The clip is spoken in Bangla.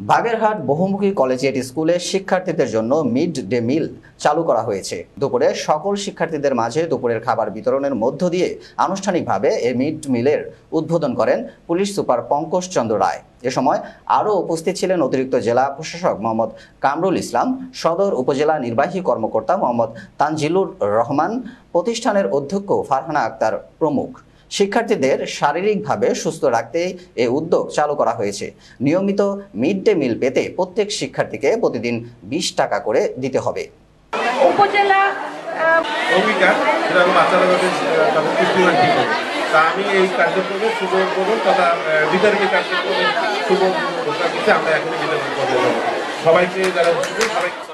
বাগেরহাট বহুমুখী কলেজিয়েট স্কুলে শিক্ষার্থীদের জন্য মিড ডে মিল চালু করা হয়েছে। দুপুরে সকল শিক্ষার্থীদের মাঝে দুপুরের খাবার বিতরণের মধ্য দিয়ে আনুষ্ঠানিকভাবে এই মিড মিলের উদ্বোধন করেন পুলিশ সুপার পঙ্কজ চন্দ্র রায়। এ সময় আরও উপস্থিত ছিলেন অতিরিক্ত জেলা প্রশাসক মোহাম্মদ কামরুল ইসলাম, সদর উপজেলা নির্বাহী কর্মকর্তা মোহাম্মদ তানজিলুর রহমান, প্রতিষ্ঠানের অধ্যক্ষ ফারহানা আক্তার প্রমুখ। শিক্ষার্থীদের শারীরিকভাবে সুস্থ রাখতে এ উদ্যোগ চালু করা হয়েছে। নিয়মিত মিড ডে মিল পেতে প্রত্যেক শিক্ষার্থীকে প্রতিদিন বিশ টাকা করে দিতে হবে। উপজেলা আহ, অঙ্গীকার সেটা হলো বাচ্চারা যাতে আহ, তাদের পুষ্টিমান ঠিক তা আমি এই কার্যক্রমে শুভ উদ্বোধন তথা বিতর্কের কার্যক্রমে শুভ আমরা এখন বিতর্ক সবাইকে যারা সবাইকে